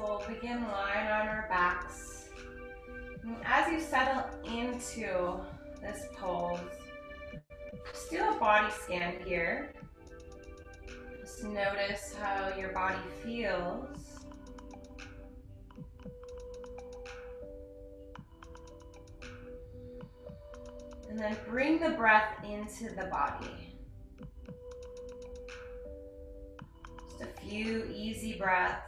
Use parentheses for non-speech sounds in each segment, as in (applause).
So we'll begin lying on our backs. And as you settle into this pose, just do a body scan here. Just notice how your body feels. And then bring the breath into the body. Just a few easy breaths.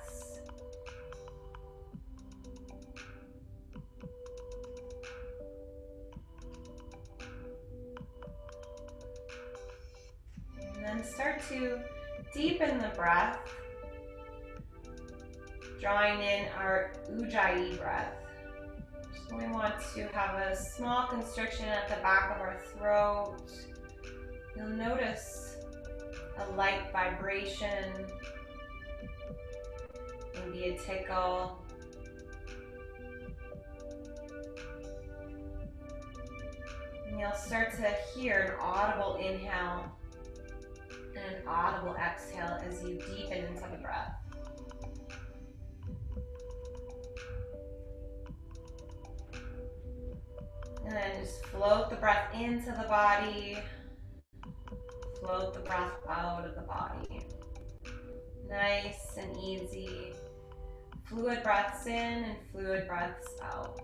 Drawing in our Ujjayi breath. So we want to have a small constriction at the back of our throat. You'll notice a light vibration, maybe a tickle. And you'll start to hear an audible inhale and an audible exhale as you deepen into the breath. And then just float the breath into the body. Float the breath out of the body. Nice and easy. Fluid breaths in and fluid breaths out.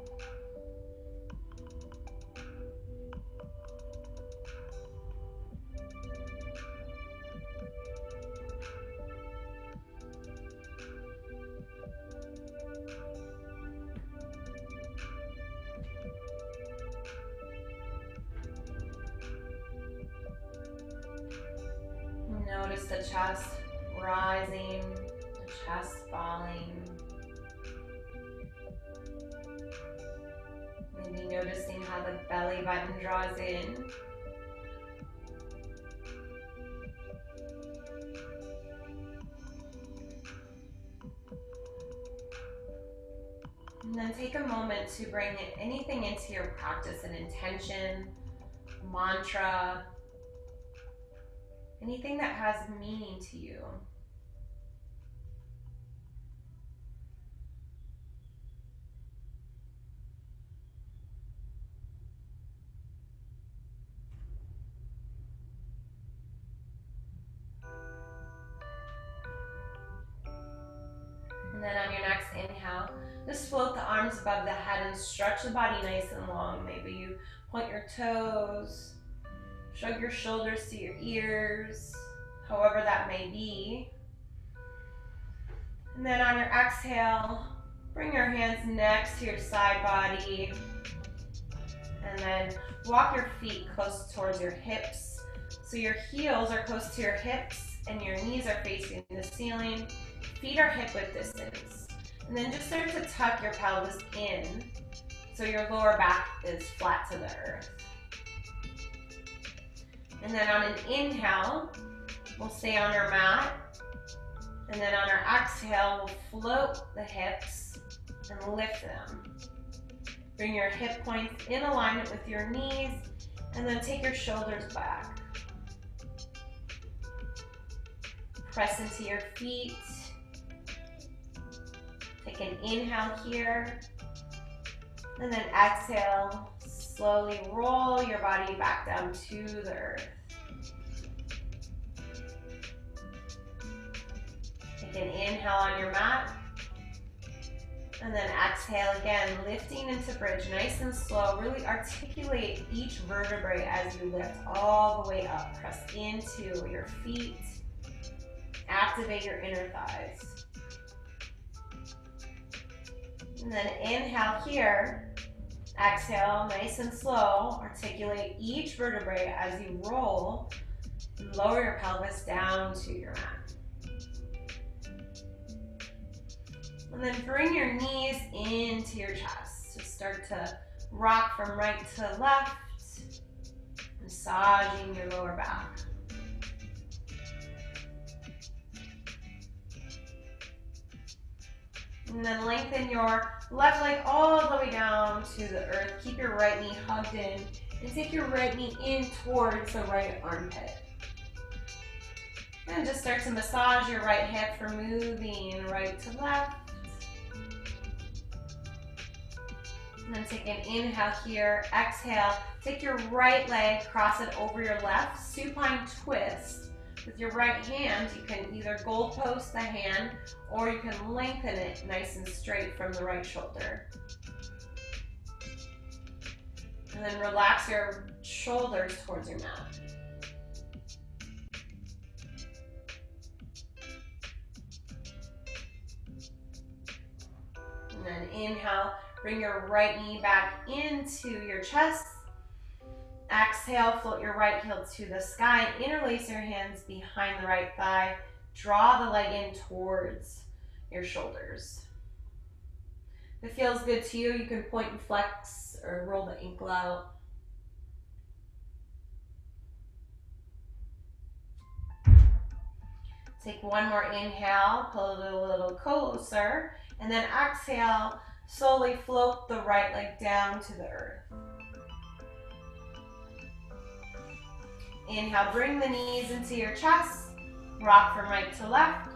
Take a moment to bring anything into your practice, an intention, mantra, anything that has meaning to you. Stretch the body nice and long. Maybe you point your toes, shrug your shoulders to your ears, however that may be. And then on your exhale, bring your hands next to your side body. And then walk your feet close towards your hips. So your heels are close to your hips and your knees are facing the ceiling. Feet are hip width distance. And then just start to tuck your pelvis in so your lower back is flat to the earth. And then on an inhale, we'll stay on our mat. And then on our exhale, we'll float the hips and lift them. Bring your hip points in alignment with your knees and then take your shoulders back. Press into your feet. Take an inhale here. And then exhale, slowly roll your body back down to the earth. Take an inhale on your mat. And then exhale again, lifting into bridge nice and slow. Really articulate each vertebrae as you lift all the way up. Press into your feet. Activate your inner thighs. And then inhale here. Exhale, nice and slow. Articulate each vertebrae as you roll. Lower your pelvis down to your mat. And then bring your knees into your chest. So start to rock from right to left, massaging your lower back. And then lengthen your left leg all the way down to the earth. Keep your right knee hugged in and take your right knee in towards the right armpit. And just start to massage your right hip for moving right to left. And then take an inhale here, exhale. Take your right leg, cross it over your left, supine twist. With your right hand, you can either goal post the hand or you can lengthen it nice and straight from the right shoulder. And then relax your shoulders towards your mat. And then inhale, bring your right knee back into your chest. Exhale, float your right heel to the sky. Interlace your hands behind the right thigh. Draw the leg in towards your shoulders. If it feels good to you, you can point and flex or roll the ankle out. Take one more inhale, pull it a little closer, and then exhale, slowly float the right leg down to the earth. Inhale, bring the knees into your chest, rock from right to left.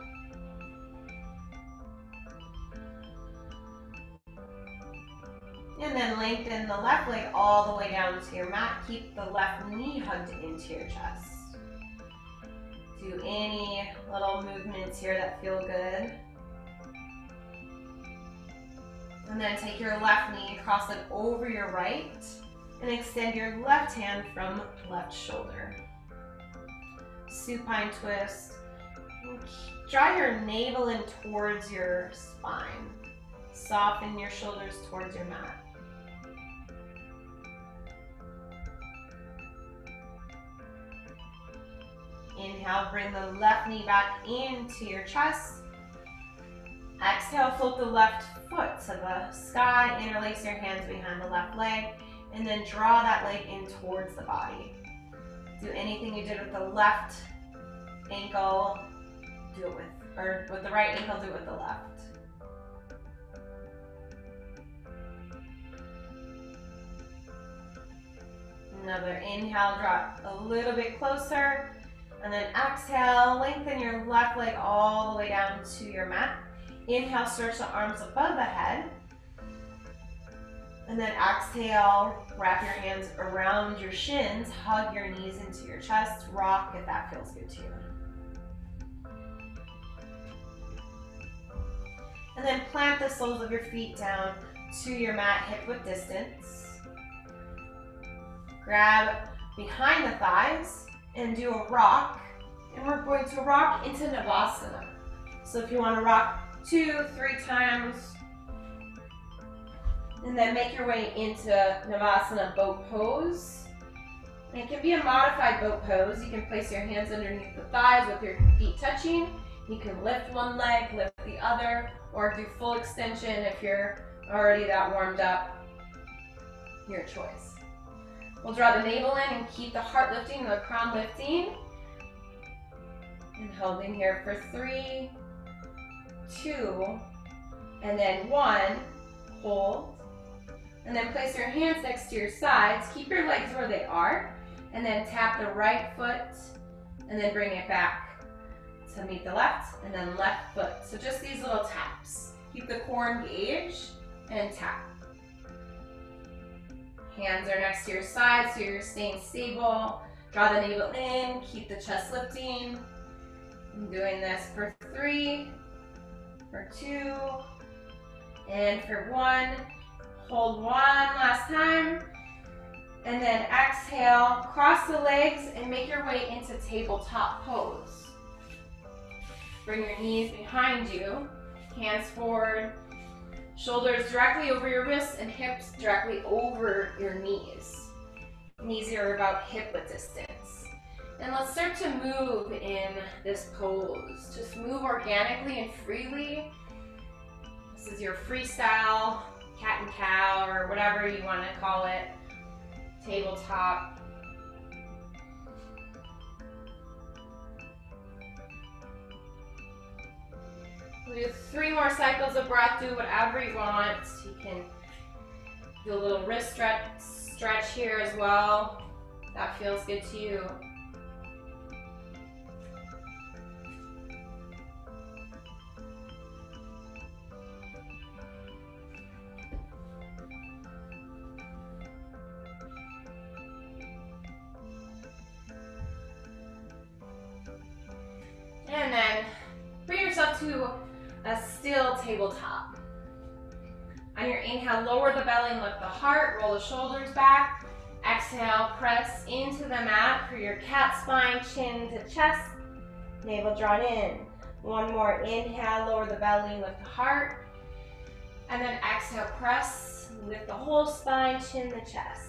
And then lengthen the left leg all the way down to your mat. Keep the left knee hugged into your chest. Do any little movements here that feel good. And then take your left knee, cross it over your right, and extend your left hand from left shoulder. Supine twist. Draw your navel in towards your spine. Soften your shoulders towards your mat. Inhale, bring the left knee back into your chest. Exhale, float the left foot to the sky. Interlace your hands behind the left leg. And then draw that leg in towards the body. Do anything you did with the left ankle, do it with, or with the right ankle, do it with the left. Another inhale, drop a little bit closer. And then exhale, lengthen your left leg all the way down to your mat. Inhale, stretch the arms above the head. And then exhale, wrap your hands around your shins, hug your knees into your chest, rock if that feels good to you. And then plant the soles of your feet down to your mat, hip width distance. Grab behind the thighs, and do a rock. And we're going to rock into Navasana. So if you want to rock two, three times, and then make your way into Navasana boat pose. And it can be a modified boat pose. You can place your hands underneath the thighs with your feet touching. You can lift one leg, lift the other, or do full extension if you're already that warmed up. Your choice. We'll draw the navel in and keep the heart lifting, the crown lifting. And holding here for three, two, and then one. Hold. And then place your hands next to your sides. Keep your legs where they are. And then tap the right foot and then bring it back to meet the left and then left foot. So just these little taps. Keep the core engaged and tap. Hands are next to your side so you're staying stable. Draw the navel in, keep the chest lifting. I'm doing this for three, for two, and for one. Hold one last time. And then exhale, cross the legs and make your way into tabletop pose. Bring your knees behind you, hands forward, Shoulders directly over your wrists and hips directly over your knees. Knees are about hip width distance. And let's start to move in this pose. Just move organically and freely. This is your freestyle, cat and cow, or whatever you want to call it, tabletop We'll do three more cycles of breath. Do whatever you want. You can do a little wrist stretch, stretch here as well. That feels good to you. Tabletop. On your inhale, lower the belly and lift the heart, roll the shoulders back. Exhale, press into the mat for your cat spine, chin to chest, navel drawn in. One more, inhale, lower the belly, lift the heart. And then exhale, press, lift the whole spine, chin the chest.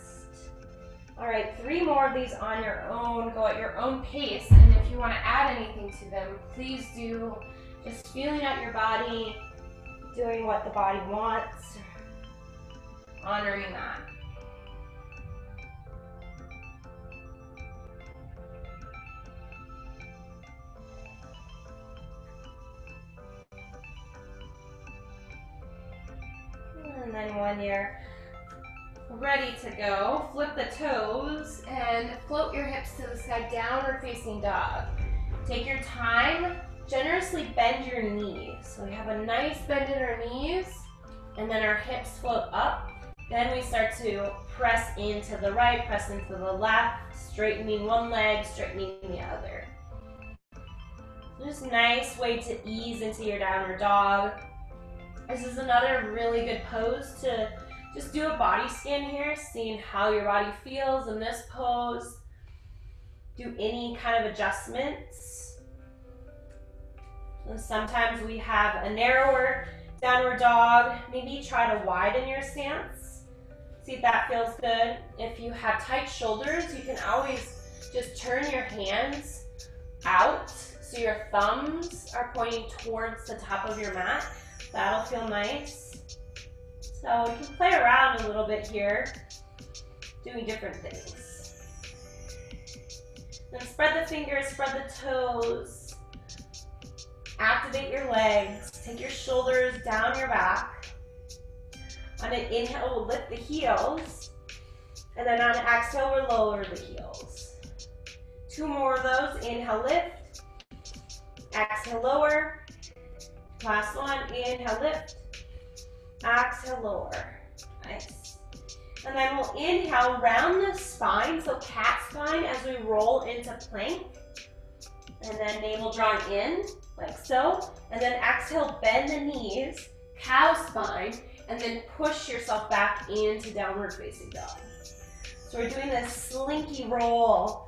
All right, three more of these on your own. Go at your own pace. And if you want to add anything to them, please do. Just feeling out your body, doing what the body wants, honoring that. And then when you're ready to go, flip the toes and float your hips to the sky, downward facing dog. Take your time, generously bend your knees. So we have a nice bend in our knees, and then our hips float up. Then we start to press into the right, press into the left, straightening one leg, straightening the other. Just nice way to ease into your downward dog. This is another really good pose to just do a body scan here, seeing how your body feels in this pose. Do any kind of adjustments. Sometimes we have a narrower downward dog. Maybe try to widen your stance. See if that feels good. If you have tight shoulders, you can always just turn your hands out so your thumbs are pointing towards the top of your mat That'll feel nice. So you can play around a little bit here, doing different things. Then spread the fingers, spread the toes. Activate your legs. Take your shoulders down your back. On an inhale, we'll lift the heels. And then on an exhale, we'll lower the heels. Two more of those. Inhale, lift. Exhale, lower. Last one, inhale, lift. Exhale, lower. Nice. And then we'll inhale, round the spine, so cat spine as we roll into plank. And then navel drawn in, like so. And then exhale, bend the knees, cow spine, and then push yourself back into downward facing dog. So we're doing this slinky roll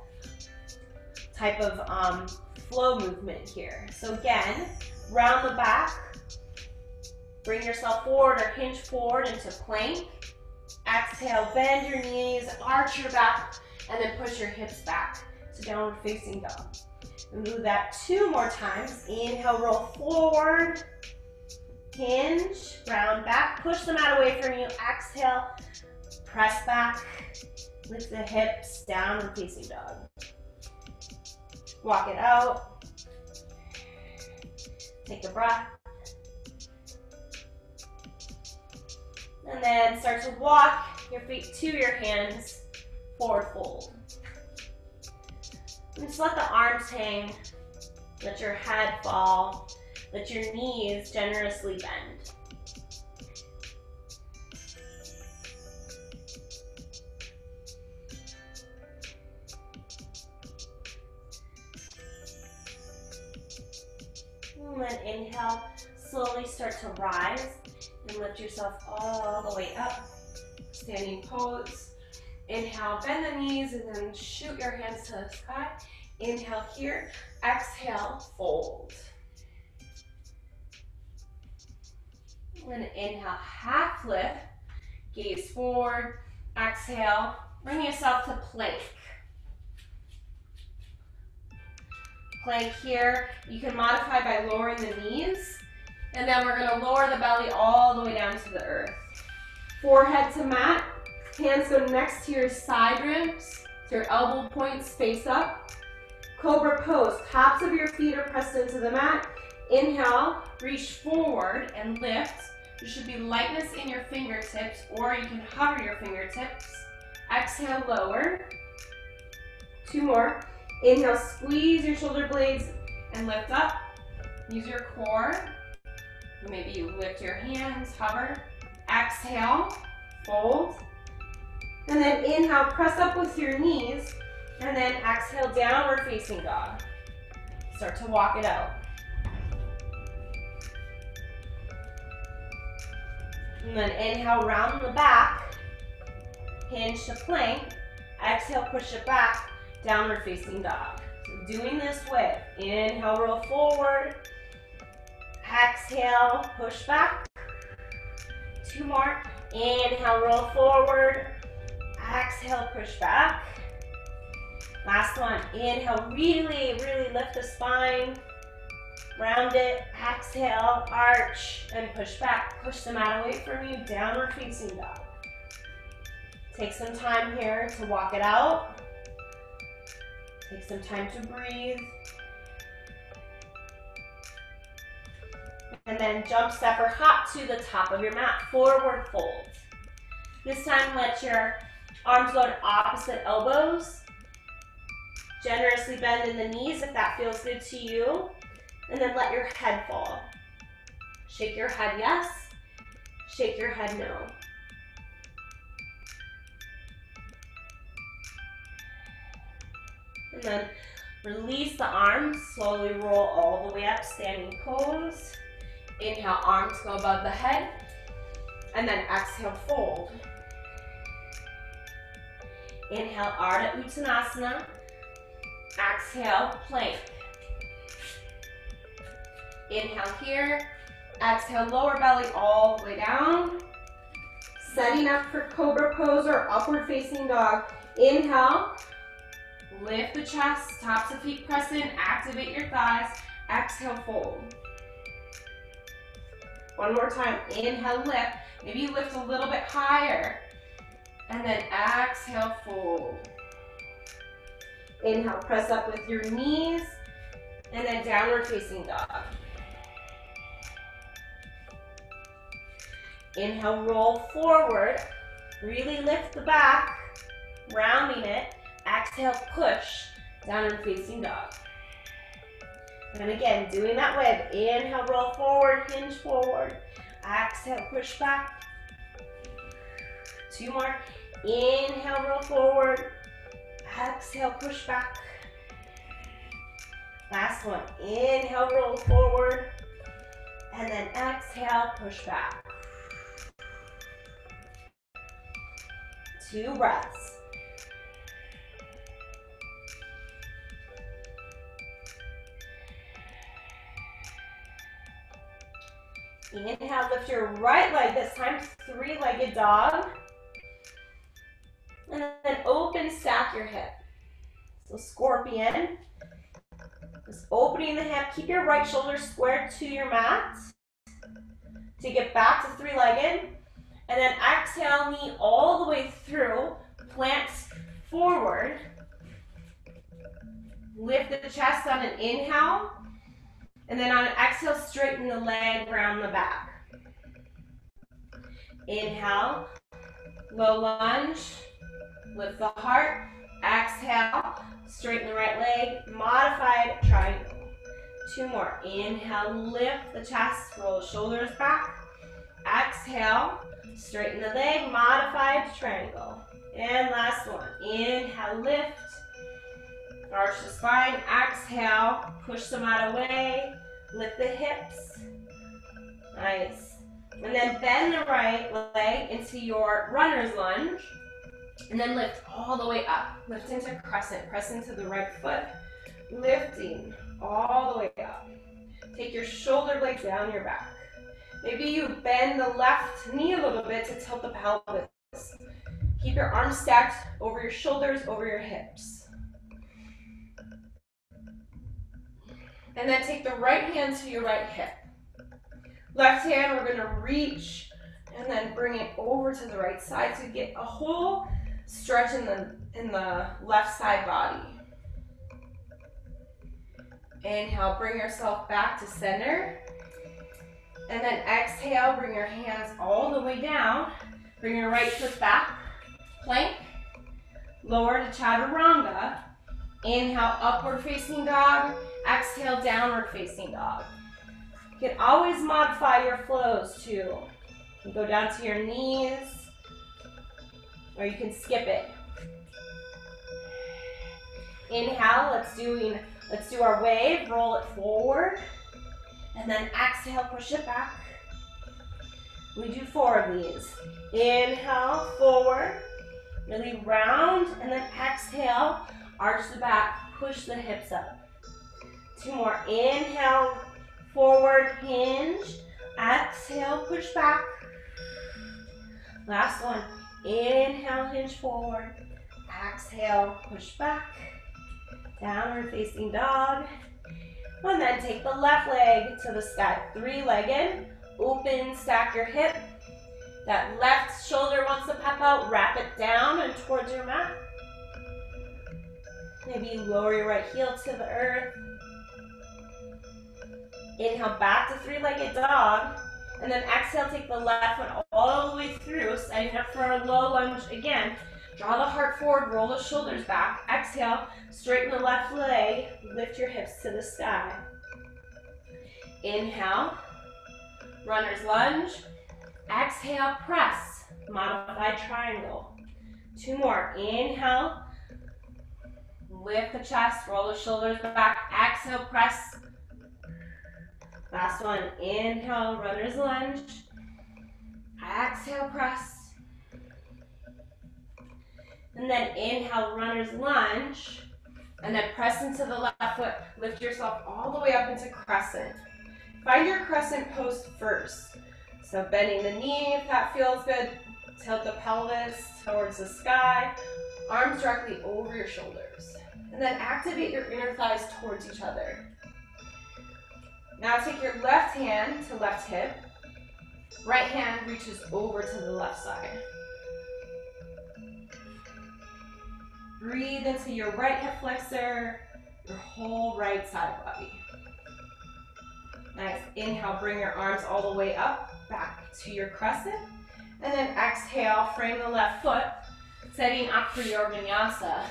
type of um, flow movement here. So again, round the back. Bring yourself forward or hinge forward into plank. Exhale, bend your knees, arch your back, and then push your hips back to downward facing dog. Do that two more times. Inhale, roll forward. Hinge, round back, push the mat away from you. Exhale, press back, lift the hips, downward facing dog. Walk it out. Take a breath. And then start to walk your feet to your hands, forward fold. Just let the arms hang, let your head fall, let your knees generously bend. And then inhale, slowly start to rise and lift yourself all the way up. Standing pose. Inhale, bend the knees and then shoot your hands to the sky. Inhale here, exhale, fold. And inhale, half lift, gaze forward, exhale, bring yourself to plank. plank here. You can modify by lowering the knees. And then we're gonna lower the belly all the way down to the earth. Forehead to mat. Hands go next to your side ribs. Your elbow points face up. Cobra pose. Tops of your feet are pressed into the mat. Inhale, reach forward and lift. There should be lightness in your fingertips or you can hover your fingertips. Exhale, lower. Two more. Inhale, squeeze your shoulder blades and lift up. Use your core. Maybe you lift your hands, hover. Exhale, fold. And then inhale, press up with your knees, and then exhale, downward facing dog. Start to walk it out. And then inhale, round the back, hinge to plank, exhale, push it back, downward facing dog. So doing this way: inhale, roll forward, exhale, push back, two more, inhale, roll forward, Exhale, push back. Last one. Inhale, really, really lift the spine. Round it. Exhale, arch, and push back. Push the mat away from you. Downward facing dog. Take some time here to walk it out. Take some time to breathe. And then jump, step, or hop to the top of your mat. Forward fold. This time, let your arms go to opposite elbows. Generously bend in the knees if that feels good to you. And then let your head fall. Shake your head yes. Shake your head no. And then release the arms. Slowly roll all the way up, standing pose. Inhale, arms go above the head. And then exhale, fold. Inhale, Ardha Uttanasana. Exhale, plank. Inhale here. Exhale, lower belly all the way down. Setting up for Cobra Pose or Upward Facing Dog. Inhale. Lift the chest, tops of feet press in, activate your thighs. Exhale, fold. One more time. Inhale, lift. Maybe you lift a little bit higher. And then exhale, fold. Inhale, press up with your knees. And then downward facing dog. Inhale, roll forward. Really lift the back, rounding it. Exhale, push, downward facing dog. And again, doing that with inhale, roll forward, hinge forward. Exhale, push back. Two more. Inhale, roll forward. Exhale, push back. Last one. Inhale, roll forward. And then exhale, push back. Two breaths. Inhale, lift your right leg, this time three-legged dog. And then open, stack your hip. So scorpion. Just opening the hip. Keep your right shoulder squared to your mat. To get back to three-legged. And then exhale, knee all the way through. Plant forward. Lift the chest on an inhale. And then on an exhale, straighten the leg around the back. Inhale, low lunge, lift the heart. Exhale, straighten the right leg, modified triangle. Two more. Inhale, lift the chest, roll the shoulders back. Exhale, straighten the leg, modified triangle. And last one. Inhale, lift. Arch the spine. Exhale, push the mat away. Lift the hips. Nice. And then bend the right leg into your runner's lunge. And then lift all the way up. Lift into crescent. Press into the right foot. Lifting all the way up. Take your shoulder blades down your back. Maybe you bend the left knee a little bit to tilt the pelvis. Keep your arms stacked over your shoulders, over your hips. And then take the right hand to your right hip. Left hand, we're gonna reach and then bring it over to the right side to get a whole stretch in the, in the left side body. Inhale, bring yourself back to center. And then exhale, bring your hands all the way down. Bring your right foot back, plank. Lower to chaturanga. Inhale, upward facing dog. Exhale, downward facing dog. You can always modify your flows too. Go down to your knees, or you can skip it. Inhale, let's do, let's do our wave, roll it forward. And then exhale, push it back. We do four of these. Inhale, forward. Really round, and then exhale, arch the back, push the hips up. Two more. Inhale, forward, hinge. Exhale, push back. Last one. Inhale, hinge forward. Exhale, push back. Downward facing dog. And then take the left leg to the sky. Three-legged. Open, stack your hip. That left shoulder wants to pop out. Wrap it down and towards your mat. Maybe lower your right heel to the earth. Inhale back to three-legged dog. And then exhale, take the left one all the way through, setting up for a low lunge again. Draw the heart forward, roll the shoulders back. Exhale, straighten the left leg, lift your hips to the sky. Inhale, runner's lunge. Exhale, press, modified triangle. Two more. Inhale, lift the chest, roll the shoulders back. Exhale, press. Last one. Inhale, runner's lunge. Exhale, press. And then inhale, runner's lunge. And then press into the left foot. Lift yourself all the way up into crescent. Find your crescent pose first. So bending the knee if that feels good. Tilt the pelvis towards the sky. Arms directly over your shoulders. And then activate your inner thighs towards each other. Now take your left hand to left hip. Right hand reaches over to the left side. Breathe into your right hip flexor, your whole right side body. Nice. Inhale, bring your arms all the way up, back to your crescent. And then exhale, frame the left foot, setting up for your vinyasa.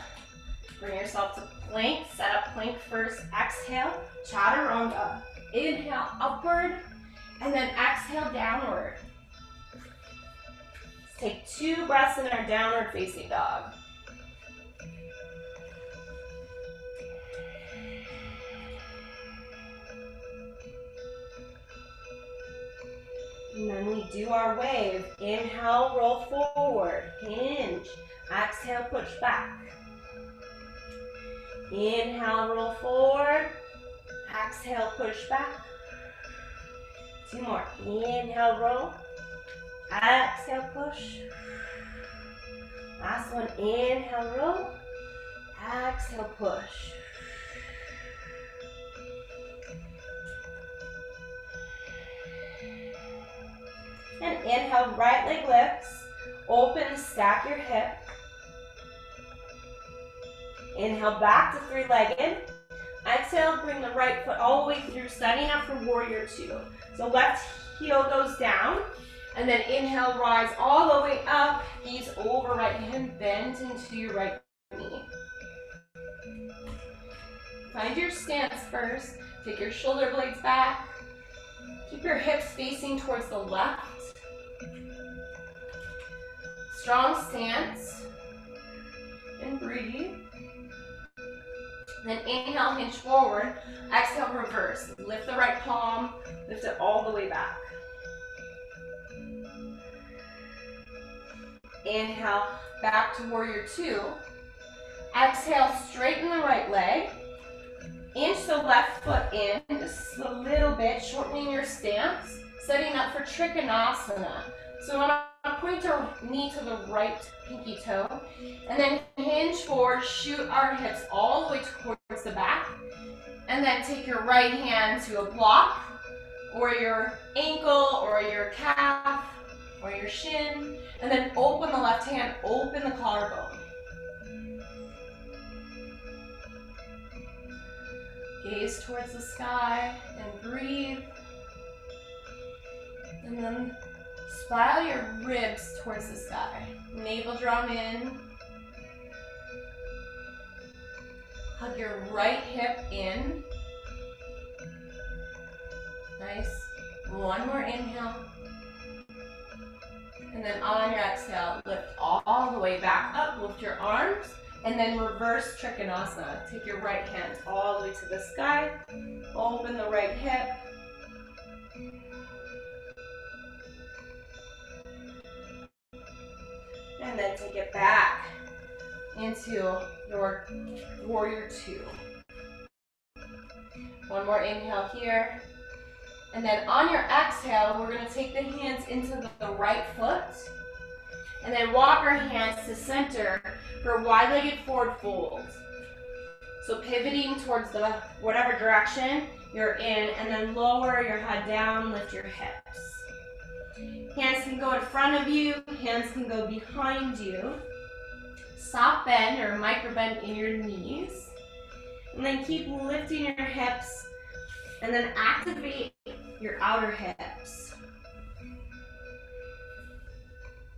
Bring yourself to plank, set up plank first. Exhale, chaturanga. Inhale, upward, and then exhale, downward. Let's take two breaths in our downward facing dog. And then we do our wave. Inhale, roll forward, hinge. Exhale, push back. Inhale, roll forward. Exhale, push back. Two more. Inhale, roll. Exhale, push. Last one. Inhale, roll. Exhale, push. And inhale, right leg lifts. Open, stack your hip. Inhale, back to three-legged. Exhale, bring the right foot all the way through, setting up for warrior two. So left heel goes down, and then inhale, rise all the way up, gaze over right hand, bend into your right knee. Find your stance first. Take your shoulder blades back. Keep your hips facing towards the left. Strong stance. And breathe. Then inhale, hinge forward. Exhale, reverse. Lift the right palm. Lift it all the way back. Inhale, back to warrior two. Exhale, straighten the right leg. Inch the left foot in just a little bit, shortening your stance, setting up for Trikonasana. So on point our knee to the right pinky toe, and then hinge forward, shoot our hips all the way towards the back, and then take your right hand to a block, or your ankle, or your calf, or your shin, and then open the left hand, open the collarbone. Gaze towards the sky and breathe. And then Spiral your ribs towards the sky. Navel drawn in. Hug your right hip in. Nice. One more inhale. And then on your exhale, lift all, all the way back up. Lift your arms. And then reverse Trikonasana. Take your right hand all the way to the sky. Open the right hip. And then take it back into your warrior two. One more inhale here. And then on your exhale, we're gonna take the hands into the, right foot. And then walk our hands to center for wide-legged forward fold. So pivoting towards the whatever direction you're in, and then lower your head down, lift your hips. Hands can go in front of you, hands can go behind you. Soft bend or micro bend in your knees. And then keep lifting your hips and then activate your outer hips.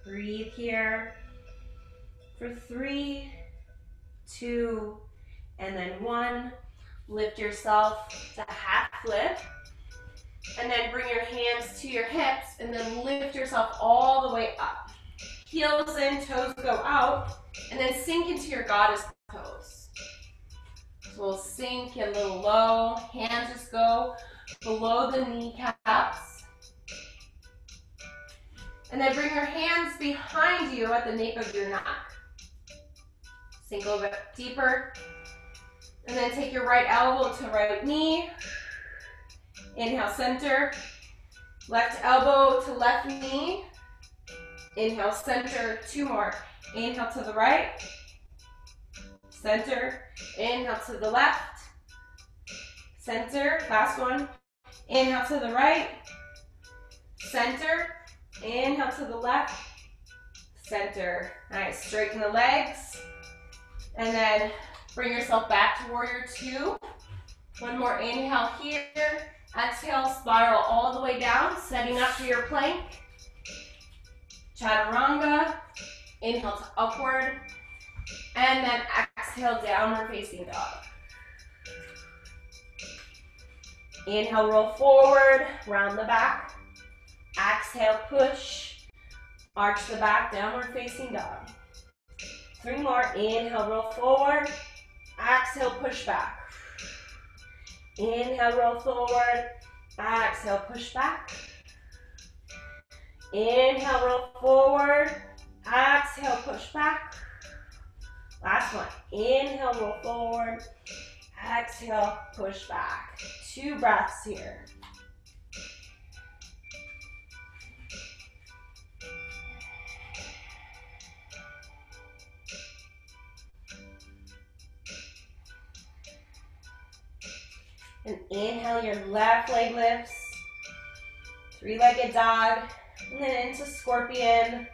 Breathe here for three, two, and then one. Lift yourself to half lift. And then bring your hands to your hips and then lift yourself all the way up. Heels in, toes go out, and then sink into your goddess pose. So we'll sink a little low, hands just go below the kneecaps. And then bring your hands behind you at the nape of your neck. Sink a little bit deeper. And then take your right elbow to right knee. Inhale, center. Left elbow to left knee. Inhale, center. Two more. Inhale to the right. Center. Inhale to the left. Center. Last one. Inhale to the right. Center. Inhale to the left. Center. Nice. Straighten the legs. And then bring yourself back to warrior two. One more inhale here. Exhale, spiral all the way down, setting up for your plank. Chaturanga. Inhale to upward. And then exhale, downward facing dog. Inhale, roll forward, round the back. Exhale, push. Arch the back, downward facing dog. Three more. Inhale, roll forward. Exhale, push back. Inhale, roll forward. Exhale, push back. Inhale, roll forward. Exhale, push back. Last one. Inhale, roll forward. Exhale, push back. Two breaths here. And inhale, your left leg lifts. Three-legged dog. And then into scorpion.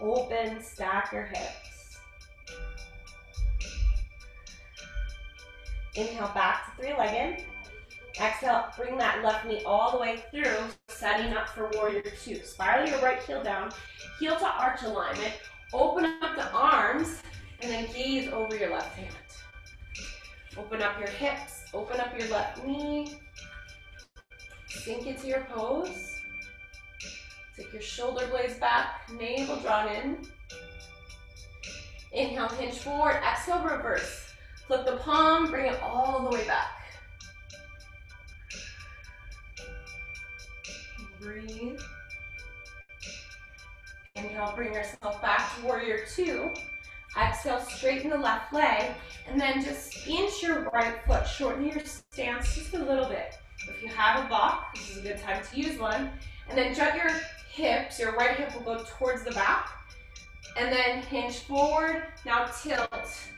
Open, stack your hips. Inhale back to three-legged. Exhale, bring that left knee all the way through, setting up for warrior two. Spiral your right heel down, heel to arch alignment. Open up the arms, and then gaze over your left hand. Open up your hips, open up your left knee. Sink into your pose. Take your shoulder blades back, navel drawn in. Inhale, hinge forward. Exhale, reverse. Flip the palm, bring it all the way back. Breathe. Inhale, bring yourself back to warrior two. Exhale, straighten the left leg, and then just inch your right foot. Shorten your stance just a little bit. If you have a block, this is a good time to use one. And then jut your hips, your right hip will go towards the back. And then hinge forward. Now tilt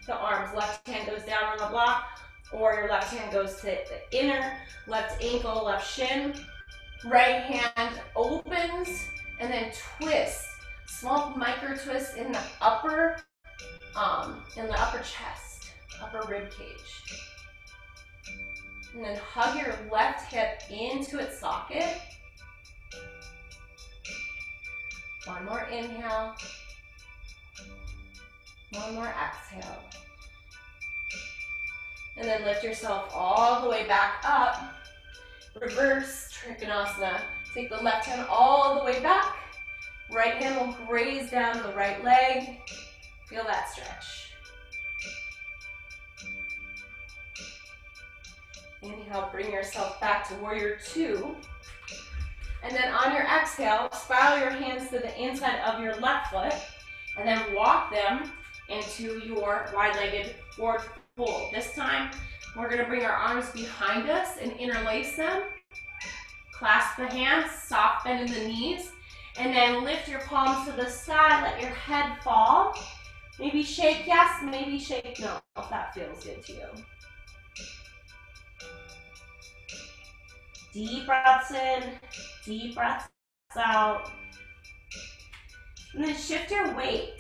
the arms. Left hand goes down on the block, or your left hand goes to the inner, left ankle, left shin. Right hand opens, and then twist. Small micro twist in the upper um, in the upper chest, upper rib cage. And then hug your left hip into its socket. One more inhale. One more exhale. And then lift yourself all the way back up. Reverse Trikonasana. Take the left hand all the way back. Right hand will graze down the right leg. Feel that stretch. Inhale, bring yourself back to warrior two. And then on your exhale, spiral your hands to the inside of your left foot. And then walk them into your wide-legged forward fold. This time, we're gonna bring our arms behind us and interlace them. Clasp the hands, soft bend in the knees, and then lift your palms to the side, let your head fall. Maybe shake yes, maybe shake no, if that feels good to you. Deep breaths in, deep breaths out. And then shift your weight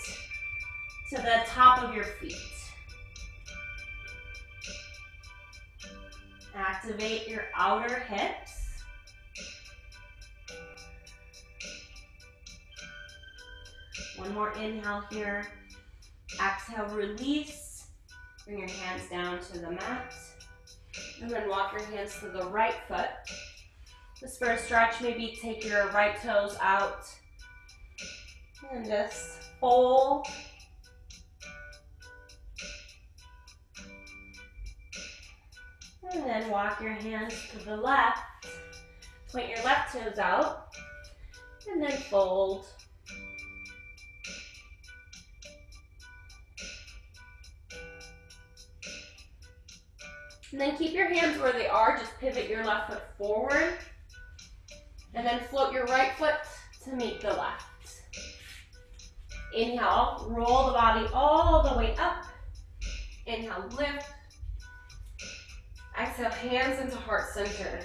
to the top of your feet. Activate your outer hips. One more inhale here. Exhale, release. Bring your hands down to the mat. And then walk your hands to the right foot. Just for a stretch, maybe take your right toes out. And just fold. And then walk your hands to the left. Point your left toes out. And then fold. And then keep your hands where they are. Just pivot your left foot forward. And then float your right foot to meet the left. Inhale, roll the body all the way up. Inhale, lift. Exhale, hands into heart center.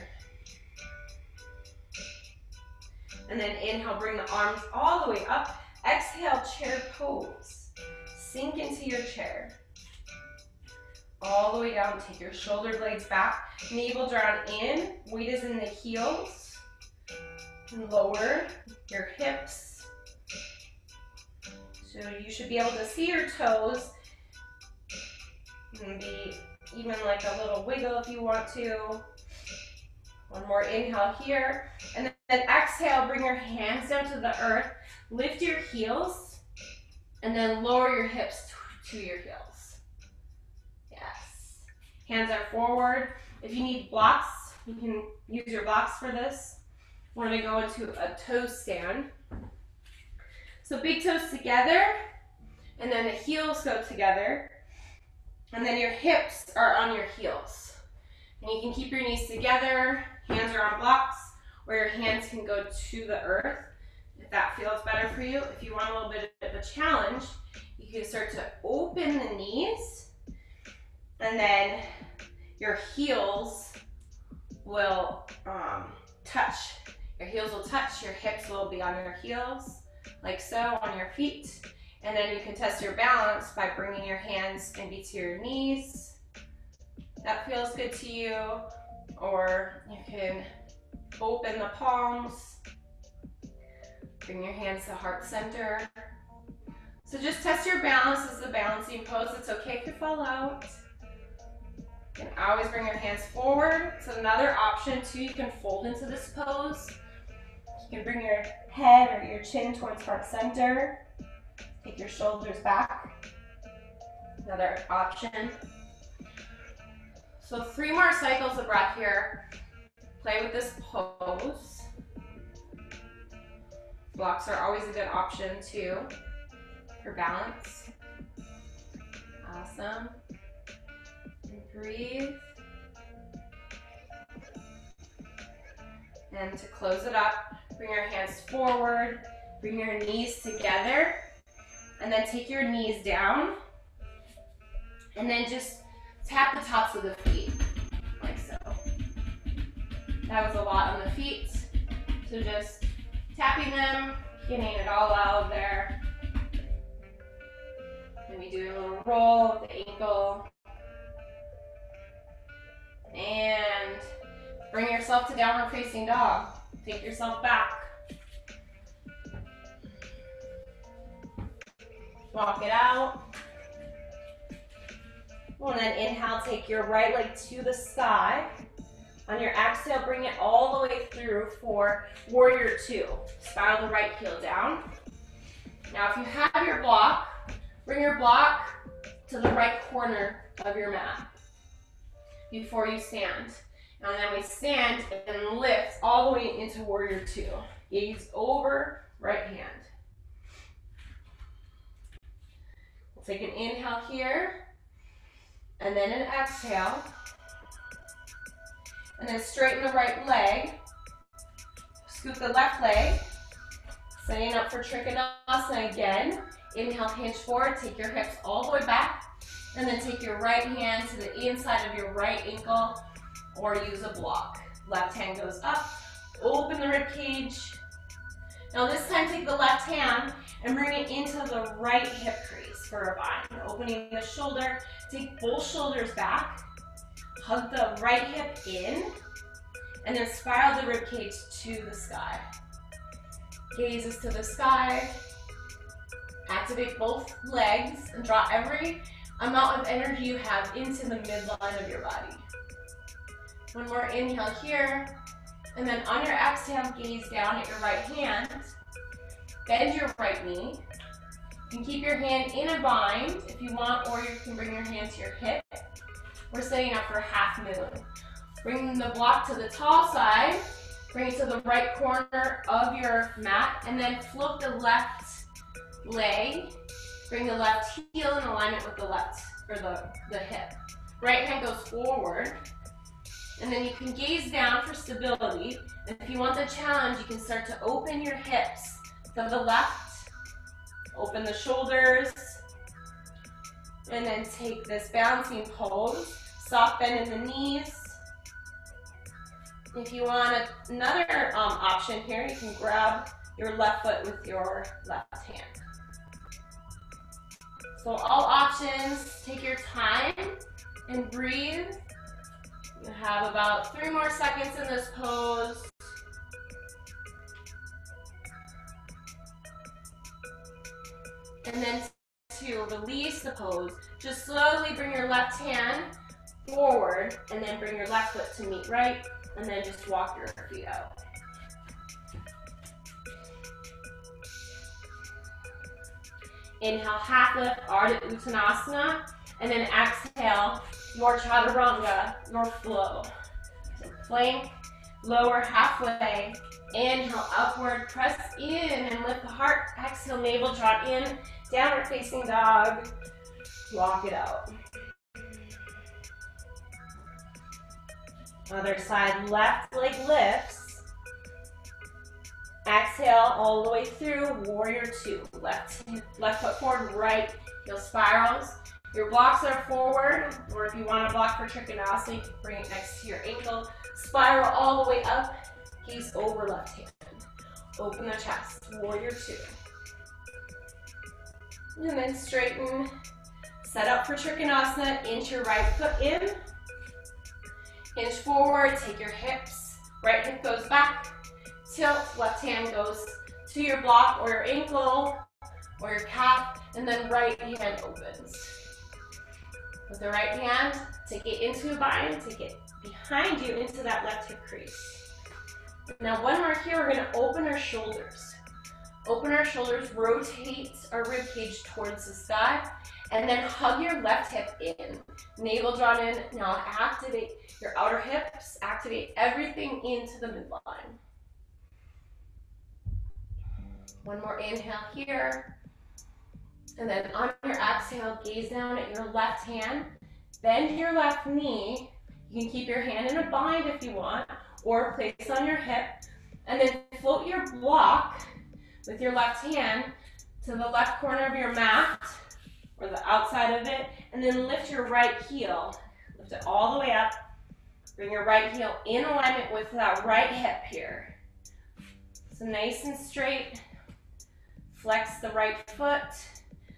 And then inhale, bring the arms all the way up. Exhale, chair pose. Sink into your chair all the way down. Take your shoulder blades back. Navel drawn in. Weight is in the heels. And lower your hips. So you should be able to see your toes. Maybe even like a little wiggle if you want to. One more inhale here. And then exhale, bring your hands down to the earth. Lift your heels. And then lower your hips to your heels. Hands are forward. If you need blocks, you can use your blocks for this. We're gonna go into a toe stand. So big toes together, and then the heels go together, and then your hips are on your heels. And you can keep your knees together, hands are on blocks, or your hands can go to the earth if that feels better for you. If you want a little bit of a challenge, you can start to open the knees and then your heels will um, touch. Your heels will touch, your hips will be on your heels, like so, on your feet. And then you can test your balance by bringing your hands maybe to your knees. That feels good to you. Or you can open the palms. Bring your hands to heart center. So just test your balance as the balancing pose. It's okay if you fall out. Can always bring your hands forward. It's another option too. You can fold into this pose. You can bring your head or your chin towards heart center. Take your shoulders back. Another option. So three more cycles of breath here. Play with this pose. Blocks are always a good option too for balance. Awesome. Breathe. And to close it up, bring your hands forward, bring your knees together, and then take your knees down, and then just tap the tops of the feet, like so. That was a lot on the feet, so just tapping them, getting it all out of there. Maybe do a little roll of the ankle. And bring yourself to downward facing dog. Take yourself back. Walk it out. And then inhale, take your right leg to the sky. On your exhale, bring it all the way through for warrior two. Spiral the right heel down. Now, if you have your block, bring your block to the right corner of your mat before you stand. And then we stand and lift all the way into warrior two. Gaze over, right hand. Take an inhale here, and then an exhale. And then straighten the right leg. Scoop the left leg. Setting up for Trikonasana again. Inhale, hinge forward, take your hips all the way back. And then take your right hand to the inside of your right ankle or use a block. Left hand goes up, open the rib cage. Now this time take the left hand and bring it into the right hip crease for a bind. Opening the shoulder, take both shoulders back, hug the right hip in, and then spiral the rib cage to the sky. Gazes to the sky, activate both legs and draw every amount of energy you have into the midline of your body. One more inhale here, and then on your exhale, gaze down at your right hand, bend your right knee, you can keep your hand in a bind if you want, or you can bring your hand to your hip. We're setting up for half moon. Bring the block to the tall side, bring it to the right corner of your mat, and then float the left leg. Bring the left heel in alignment with the left, or the, the hip. Right hand goes forward. And then you can gaze down for stability. And if you want the challenge, you can start to open your hips to the left. Open the shoulders. And then take this bouncing pose. Soft bend in the knees. If you want another um, option here, you can grab your left foot with your left hand. So all options, take your time and breathe. You have about three more seconds in this pose. And then to release the pose, just slowly bring your left hand forward and then bring your left foot to meet right and then just walk your feet out. Inhale, half lift, Ardha Uttanasana, and then exhale, your Chaturanga, your flow. So plank, lower halfway, inhale, upward, press in and lift the heart, exhale, navel draw in, downward facing dog, walk it out. Other side, left leg lifts. Exhale all the way through, warrior two. Left, left foot forward, right heel spirals. Your blocks are forward, or if you want to block for Trikonasana, you can bring it next to your ankle. Spiral all the way up, gaze over left hand. Open the chest, warrior two. And then straighten. Set up for Trikonasana, inch your right foot in. Hinge forward, take your hips. Right hip goes back. Tilt, left hand goes to your block or your ankle or your calf, and then right hand opens. With the right hand, take it into a bind, take it behind you into that left hip crease. Now one more here, we're gonna open our shoulders. Open our shoulders, rotate our rib cage towards the sky, and then hug your left hip in. Navel drawn in, now activate your outer hips, activate everything into the midline. One more inhale here. And then on your exhale, gaze down at your left hand. Bend your left knee. You can keep your hand in a bind if you want, or place on your hip. And then float your block with your left hand to the left corner of your mat, or the outside of it, and then lift your right heel. Lift it all the way up. Bring your right heel in alignment with that right hip here. So nice and straight. Flex the right foot.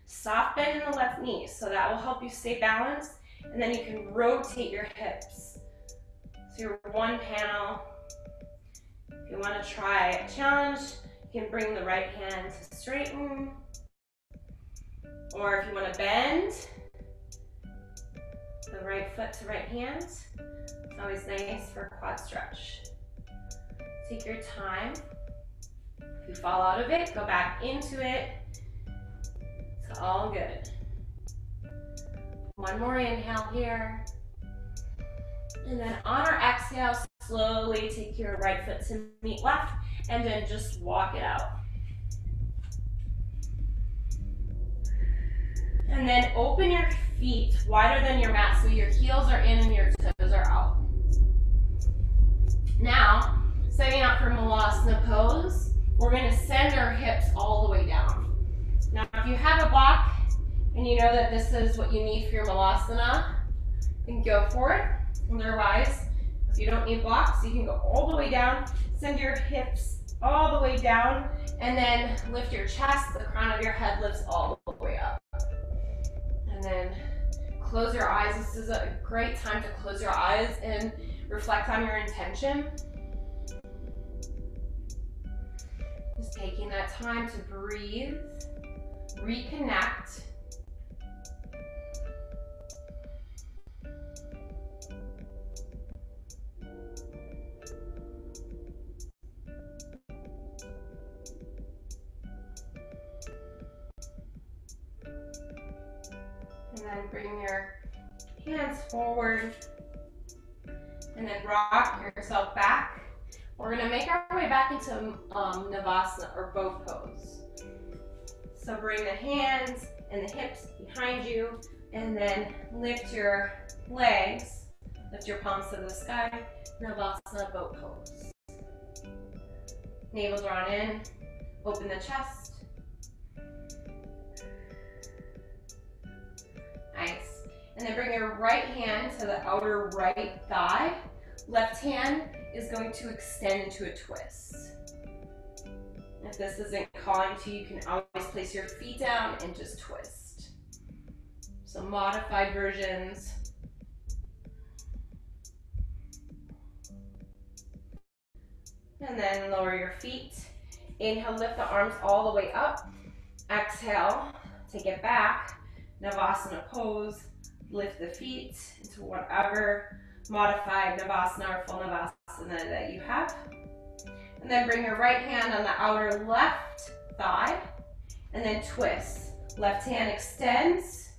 Soft bend in the left knee, so that will help you stay balanced. And then you can rotate your hips. So your one panel. If you want to try a challenge, you can bring the right hand to straighten. Or if you want to bend, the right foot to right hand. It's always nice for quad stretch. Take your time. If you fall out of it, go back into it. It's all good. One more inhale here. And then on our exhale, slowly take your right foot to meet left and then just walk it out. And then open your feet wider than your mat so your heels are in and your toes are out. Now, setting up for Malasana pose, we're gonna send our hips all the way down. Now, if you have a block and you know that this is what you need for your Malasana, then go for it. Otherwise, if you don't need blocks, you can go all the way down, send your hips all the way down, and then lift your chest, the crown of your head lifts all the way up. And then close your eyes. This is a great time to close your eyes and reflect on your intention. Just taking that time to breathe, reconnect. And then bring your hands forward and then rock yourself back. We're gonna make our way back into um, Navasana or boat pose. So bring the hands and the hips behind you and then lift your legs, lift your palms to the sky, Navasana boat pose. Navel drawn in, open the chest. Nice. And then bring your right hand to the outer right thigh. Left hand is going to extend into a twist. If this isn't calling to you, you can always place your feet down and just twist. So modified versions. And then lower your feet. Inhale, lift the arms all the way up. Exhale, take it back. Navasana pose. Lift the feet into whatever modified Navasana or full Navasana that you have. And then bring your right hand on the outer left thigh and then twist. Left hand extends.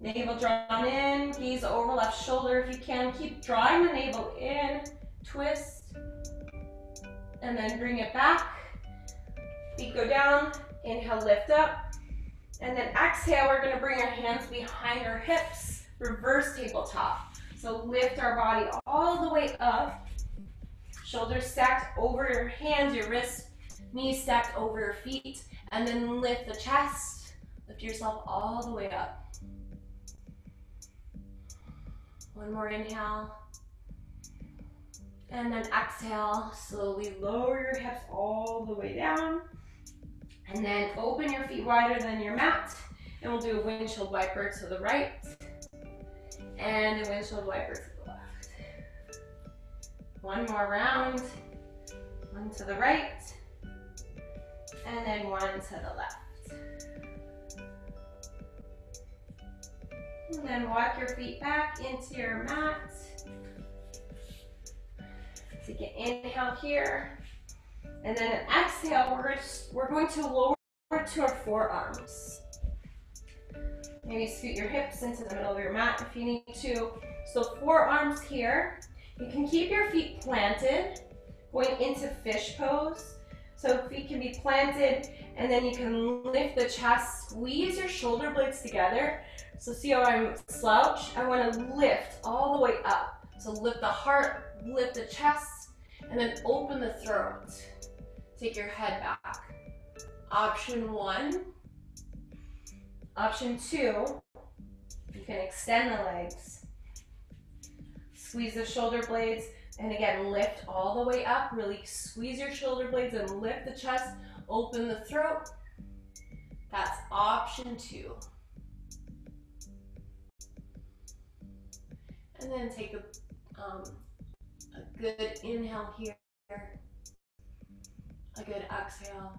Navel drawn in, gaze over left shoulder if you can. Keep drawing the navel in, twist, and then bring it back. Feet go down, inhale, lift up. And then exhale, we're gonna bring our hands behind our hips, reverse tabletop. So lift our body all the way up. Shoulders stacked over your hands, your wrists, knees stacked over your feet, and then lift the chest. Lift yourself all the way up. One more inhale. And then exhale, slowly lower your hips all the way down. And then open your feet wider than your mat. And we'll do a windshield wiper to the right. And a windshield wiper to the left. One more round. One to the right. And then one to the left. And then walk your feet back into your mat. Take an inhale here. And then an exhale, we're, we're going to lower to our forearms. Maybe scoot your hips into the middle of your mat if you need to. So forearms here. You can keep your feet planted, going into fish pose. So feet can be planted, and then you can lift the chest, squeeze your shoulder blades together. So see how I'm slouched? I wanna lift all the way up. So lift the heart, lift the chest, and then open the throat. Take your head back. Option one. Option two, you can extend the legs. Squeeze the shoulder blades, and again, lift all the way up. Really squeeze your shoulder blades and lift the chest. Open the throat. That's option two. And then take a, um, a good inhale here, a good exhale.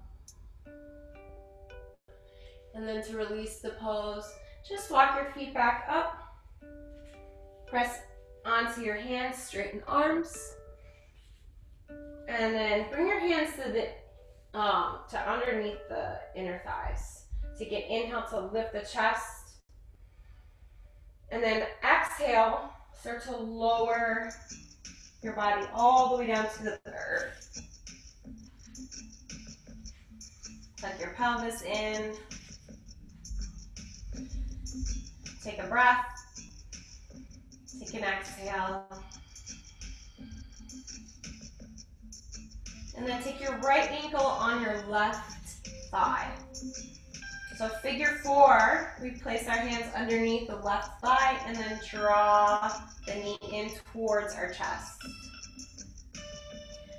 And then to release the pose, just walk your feet back up. Press onto your hands, straighten arms. And then bring your hands to the um, to underneath the inner thighs. To get inhale to lift the chest. And then exhale, start to lower your body all the way down to the earth. Tuck your pelvis in. Take a breath. Take an exhale. And then take your right ankle on your left thigh. So figure four, we place our hands underneath the left thigh and then draw the knee in towards our chest.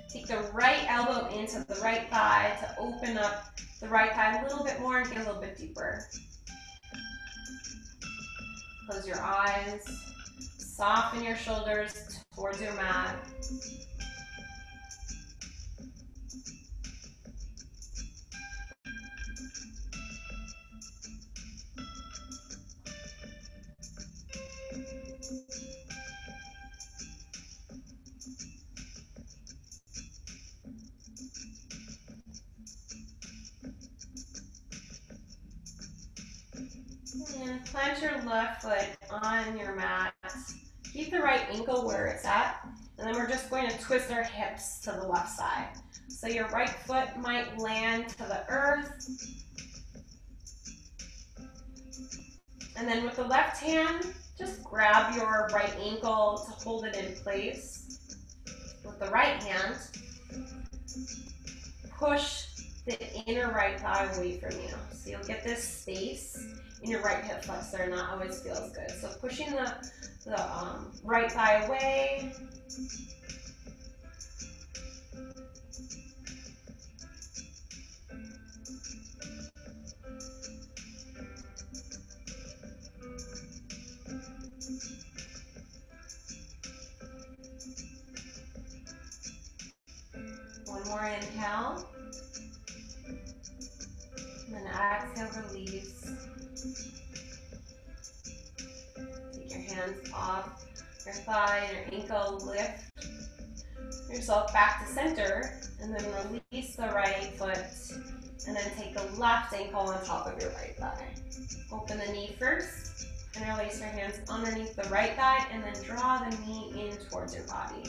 Take the right elbow into the right thigh to open up the right thigh a little bit more and get a little bit deeper. Close your eyes. Soften your shoulders towards your mat. And plant your left foot on your mat. Keep the right ankle where it's at. And then we're just going to twist our hips to the left side. So your right foot might land to the earth. And then with the left hand, just grab your right ankle to hold it in place. With the right hand, push the inner right thigh away from you. So you'll get this space in your right hip flexor and that always feels good. So pushing the, the um, right thigh away. One more inhale. And then exhale, release. Hands off your thigh and your ankle, lift yourself back to center, and then release the right foot, and then take the left ankle on top of your right thigh. Open the knee first, and release your hands underneath the right thigh, and then draw the knee in towards your body.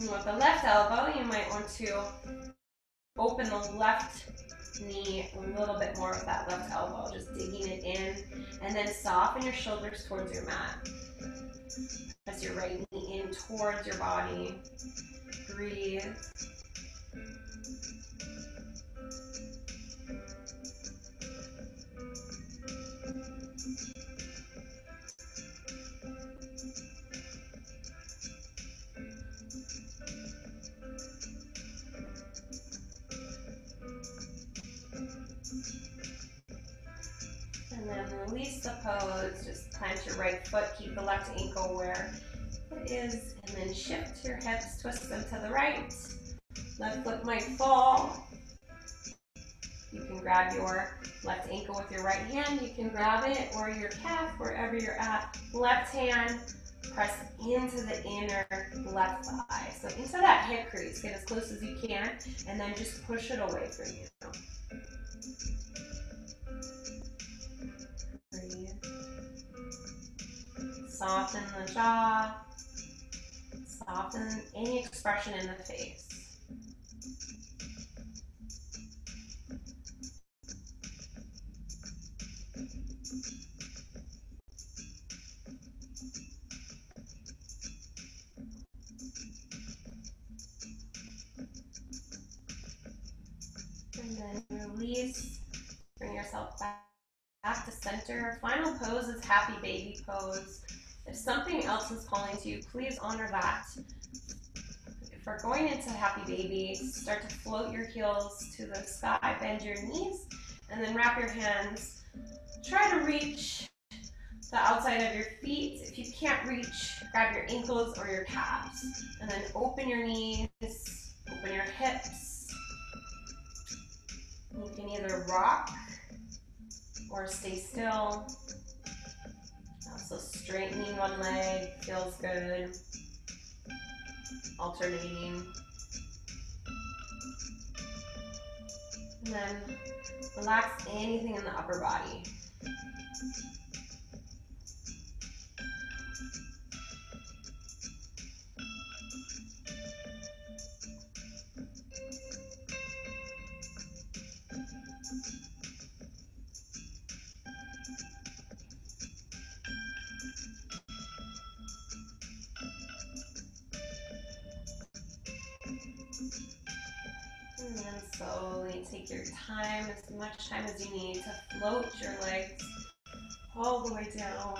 And with the left elbow, you might want to open the left knee a little bit more with that left elbow, just digging it in, and then soften your shoulders towards your mat. Press your right knee in towards your body. Breathe. Release the pose. Just plant your right foot, keep the left ankle where it is, and then shift your hips, twist them to the right. Left foot might fall. You can grab your left ankle with your right hand. You can grab it or your calf, wherever you're at. Left hand, press into the inner left thigh. So into that hip crease, get as close as you can, and then just push it away from you. Soften the jaw. Soften any expression in the face. And then release. Bring yourself back back to center. Final pose is happy baby pose. If something else is calling to you, please honor that. If we're going into happy baby, start to float your heels to the sky, bend your knees, and then wrap your hands. Try to reach the outside of your feet. If you can't reach, grab your ankles or your calves. And then open your knees, open your hips. You can either rock or stay still. Also straightening one leg feels good. Alternating. And then relax anything in the upper body. Your time, as much time as you need to float your legs all the way down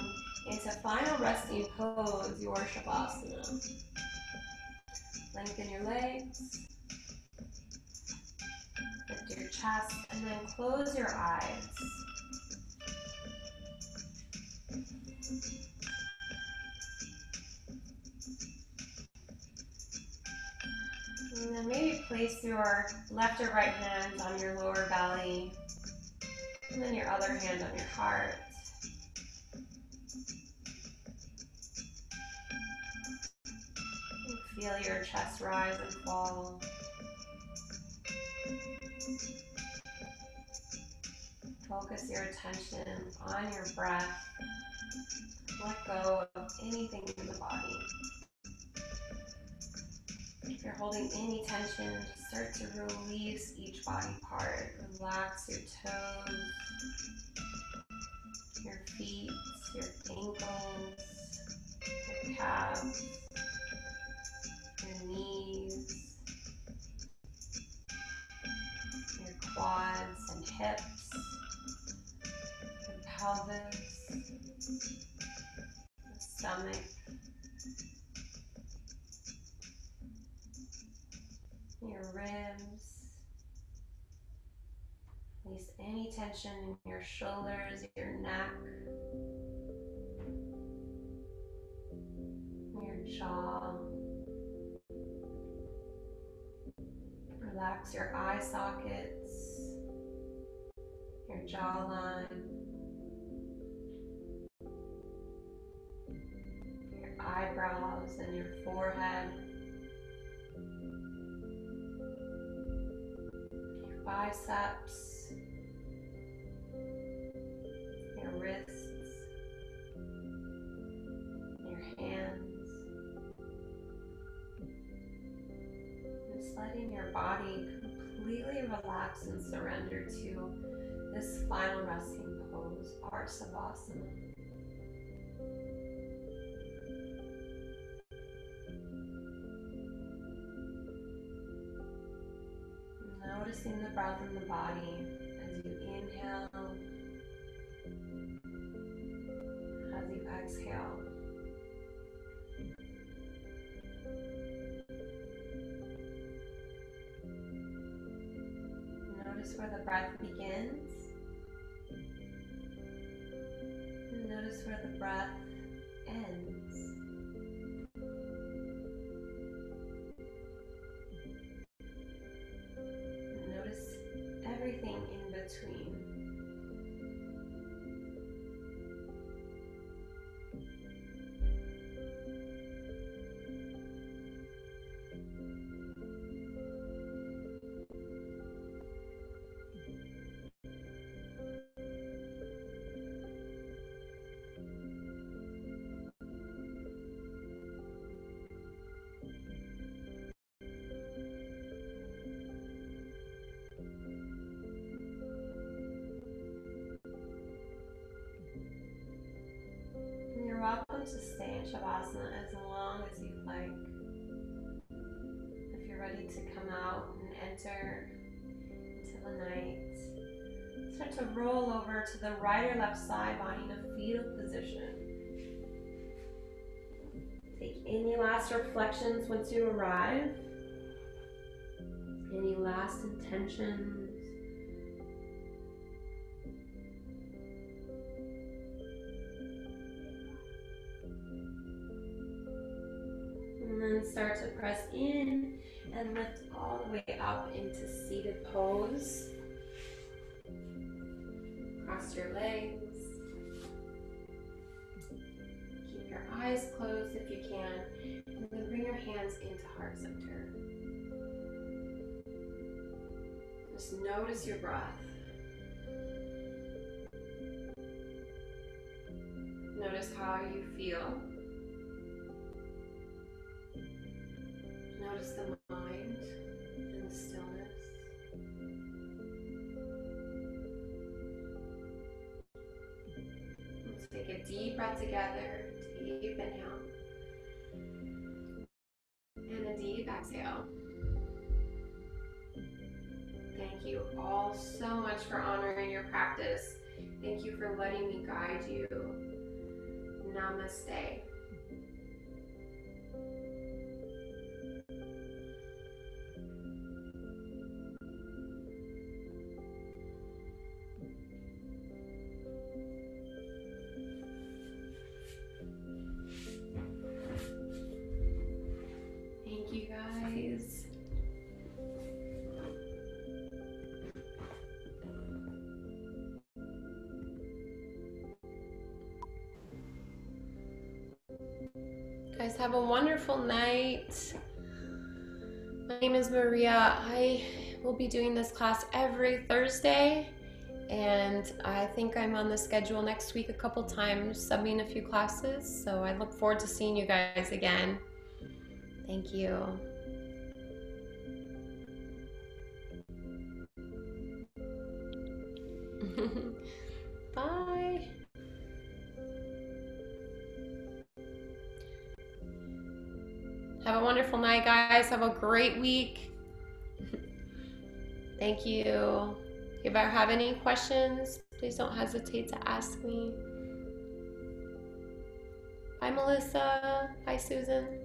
into final resting pose, your Shavasana. Lengthen your legs, lift your chest, and then close your eyes. And then maybe place your left or right hand on your lower belly, and then your other hand on your heart. And feel your chest rise and fall. Focus your attention on your breath. Let go of anything in the body. If you're holding any tension, start to release each body part. Relax your toes, your feet, your ankles, your calves, your knees, your quads and hips, your pelvis, the stomach. your ribs. Release any tension in your shoulders, your neck, your jaw. Relax your eye sockets, your jawline, your eyebrows and your forehead. Your biceps, body completely relax and surrender to this final resting pose, Arsavasana. Noticing the breath in the body as you inhale, as you exhale. Where the breath begins. And notice where the breath ends. Notice everything in between. Welcome to stay in Shavasana as long as you like. If you're ready to come out and enter into the night, start to roll over to the right or left side body in a fetal position. Take any last reflections once you arrive. Any last intentions. Press in and lift all the way up into seated pose. Cross your legs. Keep your eyes closed if you can. And then bring your hands into heart center. Just notice your breath. Notice how you feel. Take a deep breath together. Deep inhale. And a deep exhale. Thank you all so much for honoring your practice. Thank you for letting me guide you. Namaste. Guys, have a wonderful night. My name is Maria. I will be doing this class every Thursday, and I think I'm on the schedule next week a couple times, subbing a few classes. So I look forward to seeing you guys again. Thank you. A great week. (laughs) Thank you. If I have any questions, please don't hesitate to ask me. Bye, Melissa. Bye, Susan.